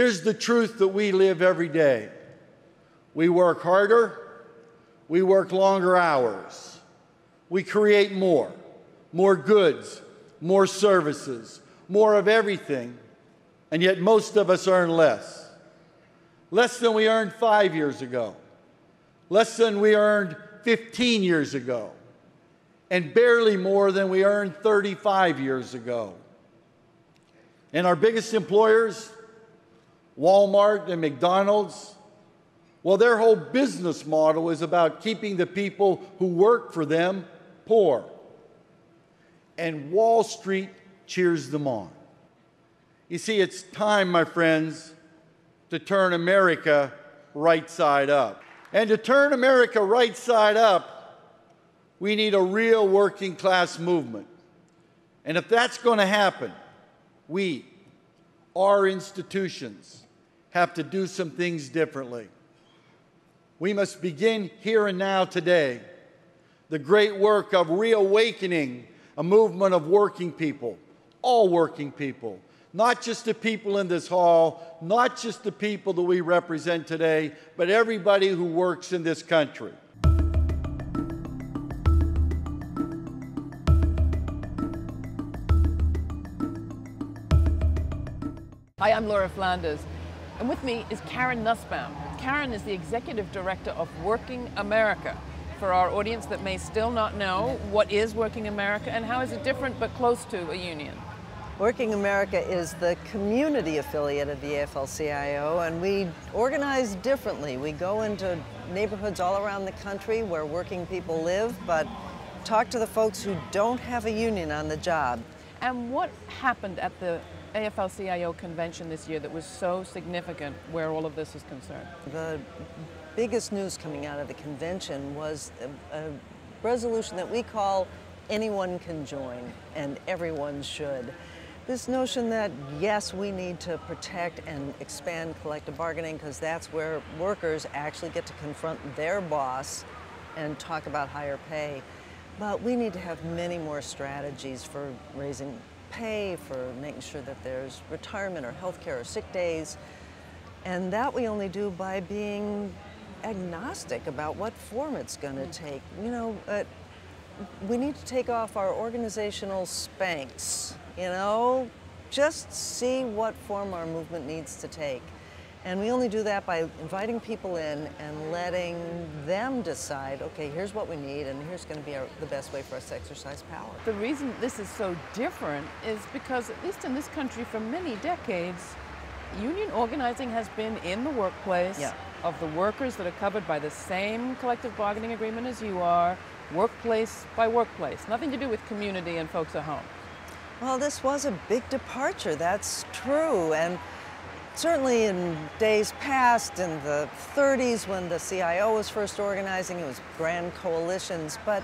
Here's the truth that we live every day we work harder, we work longer hours, we create more, more goods, more services, more of everything, and yet most of us earn less. Less than we earned five years ago, less than we earned 15 years ago, and barely more than we earned 35 years ago. And our biggest employers, Walmart and McDonald's, well, their whole business model is about keeping the people who work for them poor. And Wall Street cheers them on. You see, it's time, my friends, to turn America right side up. And to turn America right side up, we need a real working class movement. And if that's going to happen, we, our institutions, have to do some things differently. We must begin here and now today the great work of reawakening a movement of working people, all working people, not just the people in this hall, not just the people that we represent today, but everybody who works in this country. Hi, I'm Laura Flanders, and with me is Karen Nussbaum. Karen is the Executive Director of Working America. For our audience that may still not know, what is Working America and how is it different but close to a union? Working America is the community affiliate of the AFL-CIO and we organize differently. We go into neighborhoods all around the country where working people live, but talk to the folks who don't have a union on the job. And what happened at the AFL-CIO convention this year that was so significant where all of this is concerned? The biggest news coming out of the convention was a, a resolution that we call anyone can join and everyone should. This notion that yes, we need to protect and expand collective bargaining because that's where workers actually get to confront their boss and talk about higher pay. But we need to have many more strategies for raising pay, for making sure that there's retirement or health care or sick days. And that we only do by being agnostic about what form it's going to take. You know, uh, we need to take off our organizational Spanx, you know, just see what form our movement needs to take. And we only do that by inviting people in and letting them decide, okay, here's what we need and here's going to be our, the best way for us to exercise power. The reason this is so different is because, at least in this country, for many decades, union organizing has been in the workplace yeah. of the workers that are covered by the same collective bargaining agreement as you are, workplace by workplace. Nothing to do with community and folks at home. Well, this was a big departure, that's true. And certainly in days past, in the 30s when the CIO was first organizing, it was grand coalitions. But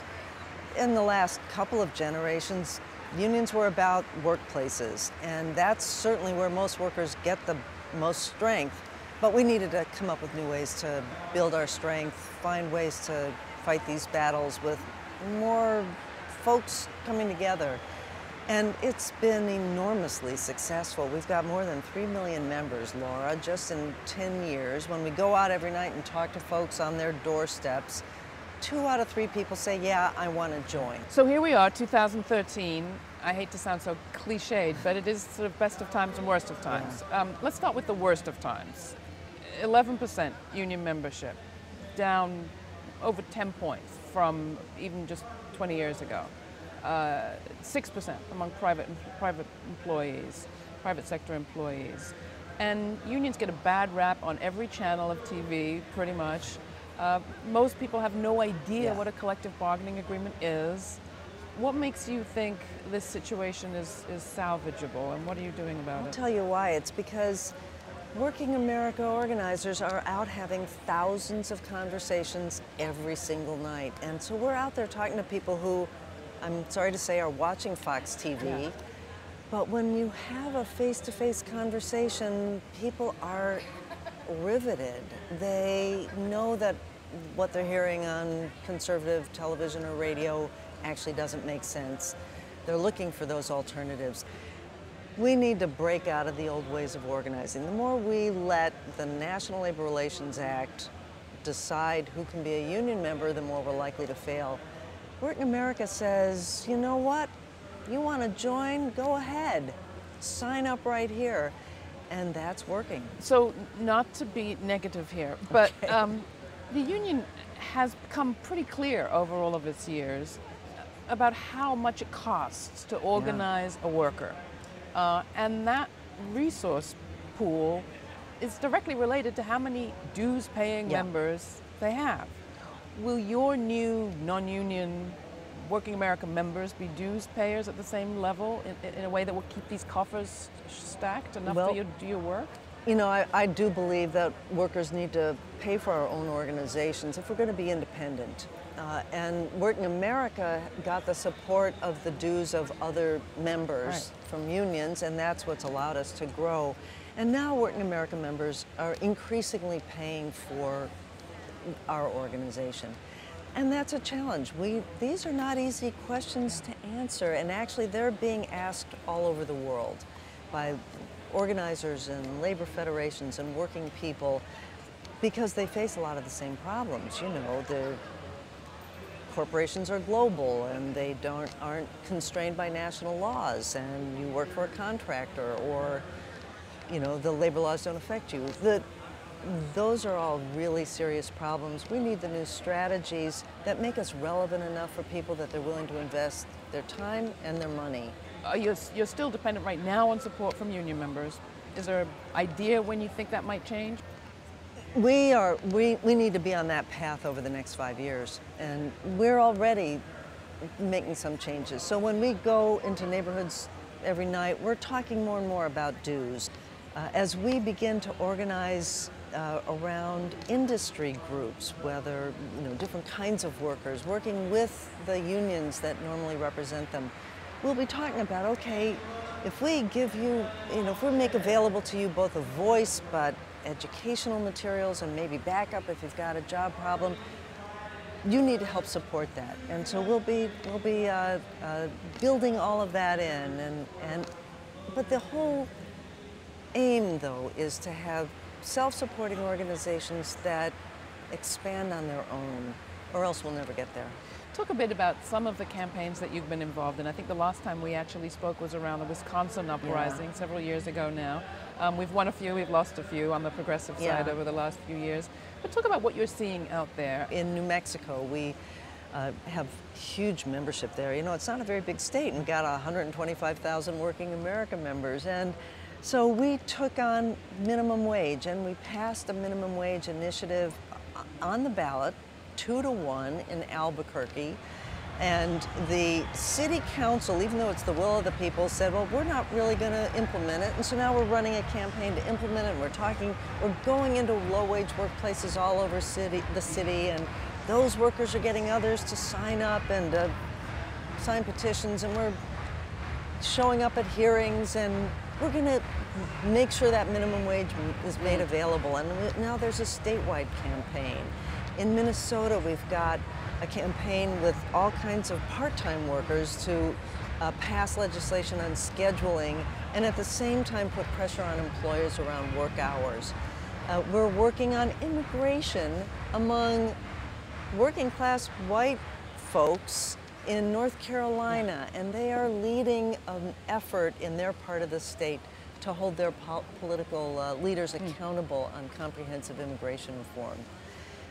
in the last couple of generations, unions were about workplaces. And that's certainly where most workers get the most strength. But we needed to come up with new ways to build our strength, find ways to fight these battles with more folks coming together. And it's been enormously successful. We've got more than 3 million members, Laura, just in 10 years. When we go out every night and talk to folks on their doorsteps, two out of three people say, yeah, I want to join. So here we are, 2013. I hate to sound so cliched, but it is sort of best of times and worst of times. Yeah. Um, let's start with the worst of times. 11% union membership, down over 10 points from even just 20 years ago. 6% uh, among private, private employees, private sector employees. And unions get a bad rap on every channel of TV, pretty much. Uh, most people have no idea yeah. what a collective bargaining agreement is. What makes you think this situation is, is salvageable, and what are you doing about I'll it? I'll tell you why. It's because Working America organizers are out having thousands of conversations every single night. And so we're out there talking to people who I'm sorry to say, are watching Fox TV. Yeah. But when you have a face-to-face -face conversation, people are riveted. They know that what they're hearing on conservative television or radio actually doesn't make sense. They're looking for those alternatives. We need to break out of the old ways of organizing. The more we let the National Labor Relations Act decide who can be a union member, the more we're likely to fail. Working America says, you know what? You want to join? Go ahead. Sign up right here. And that's working. So, not to be negative here, but Okay. um, the union has become pretty clear over all of its years about how much it costs to organize a worker. Uh, and that resource pool is directly related to how many dues paying Yeah. members they have. Will your new non union Working America members be dues payers at the same level in, in a way that will keep these coffers stacked enough Well- for you to do your work? You know, I, I do believe that workers need to pay for our own organizations if we're going to be independent. Uh, and Working America got the support of the dues of other members Right. from unions, and that's what's allowed us to grow. And now Working America members are increasingly paying for our organization. And that's a challenge. We, these are not easy questions to answer, and actually, they're being asked all over the world by organizers and labor federations and working people because they face a lot of the same problems. You know, the corporations are global and they don't aren't constrained by national laws, and you work for a contractor or you know the labor laws don't affect you. The, those are all really serious problems. We need the new strategies that make us relevant enough for people that they're willing to invest their time and their money. Uh, you're, you're still dependent right now on support from union members. Is there an idea when you think that might change? We are we, we need to be on that path over the next five years, and we're already making some changes. So when we go into neighborhoods every night, we're talking more and more about dues. Uh, as we begin to organize uh, around industry groups, whether you know different kinds of workers, working with the unions that normally represent them, we'll be talking about okay, if we give you, you know, if we make available to you both a voice but educational materials and maybe backup if you've got a job problem, you need to help support that. And so we'll be we'll be uh, uh, building all of that in, and and but the whole aim though is to have self-supporting organizations that expand on their own, or else we'll never get there. Talk a bit about some of the campaigns that you've been involved in. I think the last time we actually spoke was around the Wisconsin uprising several years ago now. Um, we've won a few, we've lost a few on the progressive Yeah. side over the last few years. But talk about what you're seeing out there. In New Mexico, we uh, have huge membership there. You know, it's not a very big state and got 125,000 working America members. And so we took on minimum wage and we passed a minimum wage initiative on the ballot, two to one in Albuquerque. And the city council, even though it's the will of the people, said, well, we're not really going to implement it. And so now we're running a campaign to implement it. And we're talking, we're going into low wage workplaces all over city, the city. And those workers are getting others to sign up and uh, sign petitions. And we're showing up at hearings and we're going to make sure that minimum wage is made available. And now there's a statewide campaign. In Minnesota, we've got a campaign with all kinds of part-time workers to uh, pass legislation on scheduling and at the same time put pressure on employers around work hours. Uh, we're working on immigration among working class white folks in North Carolina, and they are leading an effort in their part of the state to hold their pol- political uh, leaders accountable on comprehensive immigration reform.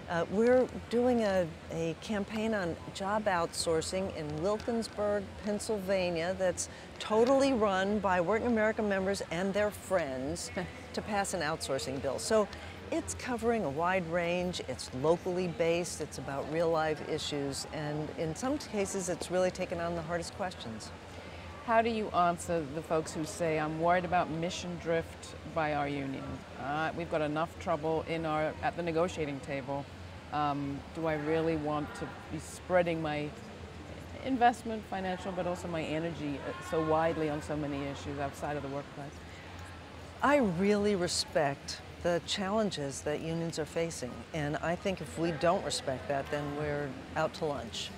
Uh, we're doing a, a campaign on job outsourcing in Wilkinsburg, Pennsylvania, that's totally run by Working America members and their friends to pass an outsourcing bill. So it's covering a wide range, it's locally based, it's about real life issues, and in some cases, it's really taken on the hardest questions. How do you answer the folks who say, I'm worried about mission drift by our union? Uh, we've got enough trouble in our, at the negotiating table. Um, do I really want to be spreading my investment, financial, but also my energy uh, so widely on so many issues outside of the workplace? I really respect the challenges that unions are facing, and I think if we don't respect that, then we're out to lunch.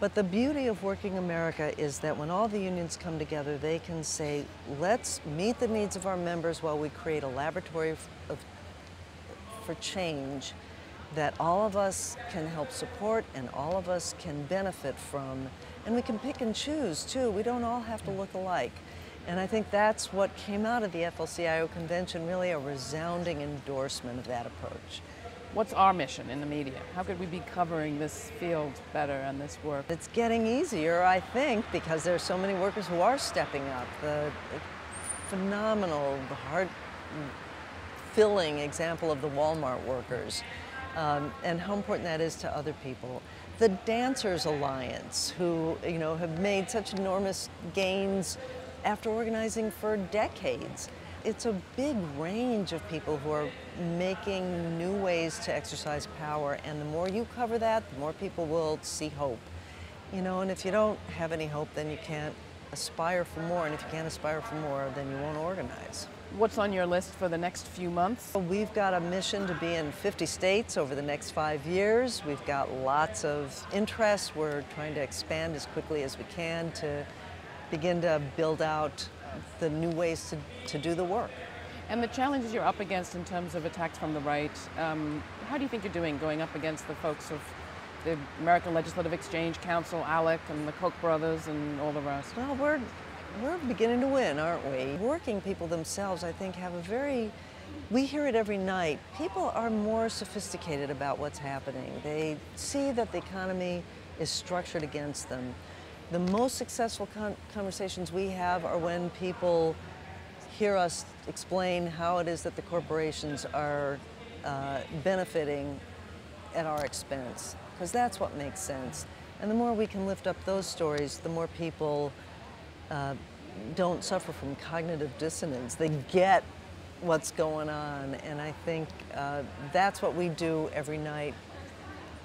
But the beauty of Working America is that when all the unions come together, they can say, let's meet the needs of our members while we create a laboratory of, of, for change that all of us can help support and all of us can benefit from. And we can pick and choose too. We don't all have to look alike. And I think that's what came out of the AFL-CIO convention, really a resounding endorsement of that approach. What's our mission in the media? How could we be covering this field better and this work? It's getting easier, I think, because there are so many workers who are stepping up. The phenomenal, heart filling example of the Walmart workers um, and how important that is to other people. The Dancers Alliance, who you know have made such enormous gains after organizing for decades. It's a big range of people who are making new ways to exercise power, and the more you cover that, the more people will see hope. You know, and if you don't have any hope, then you can't aspire for more, and if you can't aspire for more, then you won't organize. What's on your list for the next few months? We've got a mission to be in 50 states over the next five years. We've got lots of interest. We're trying to expand as quickly as we can to begin to build out the new ways to, to do the work. And the challenges you're up against in terms of attacks from the right, um, how do you think you're doing going up against the folks of the American Legislative Exchange Council, ALEC, and the Koch brothers, and all the rest? Well, we're, we're beginning to win, aren't we? Working people themselves, I think, have a very we hear it every night. People are more sophisticated about what's happening. They see that the economy is structured against them. The most successful con conversations we have are when people hear us explain how it is that the corporations are uh, benefiting at our expense, because that's what makes sense. And the more we can lift up those stories, the more people uh, don't suffer from cognitive dissonance. They get what's going on, and I think uh, that's what we do every night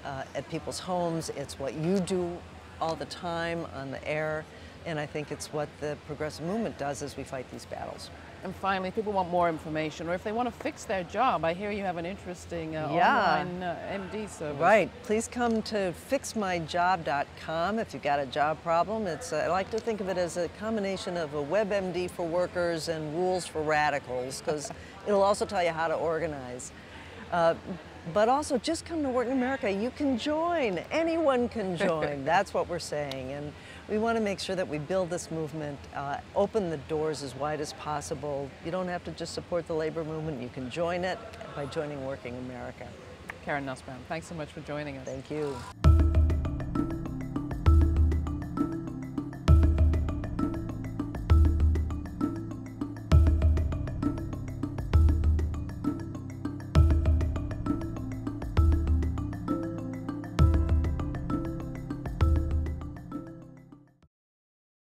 uh, at people's homes. It's what you do all the time on the air. And I think it's what the progressive movement does as we fight these battles. And finally, people want more information, or if they want to fix their job, I hear you have an interesting uh, yeah. online uh, MD service. Right. Please come to fixmyjob.com if you've got a job problem. It's uh, I like to think of it as a combination of a WebMD for workers and rules for radicals, because it'll also tell you how to organize. But also just come to in America. You can join. Anyone can join. That's what we're saying. And we want to make sure that we build this movement, uh, open the doors as wide as possible. You don't have to just support the labor movement. You can join it by joining Working America. Karen Nussbaum, thanks so much for joining us. Thank you.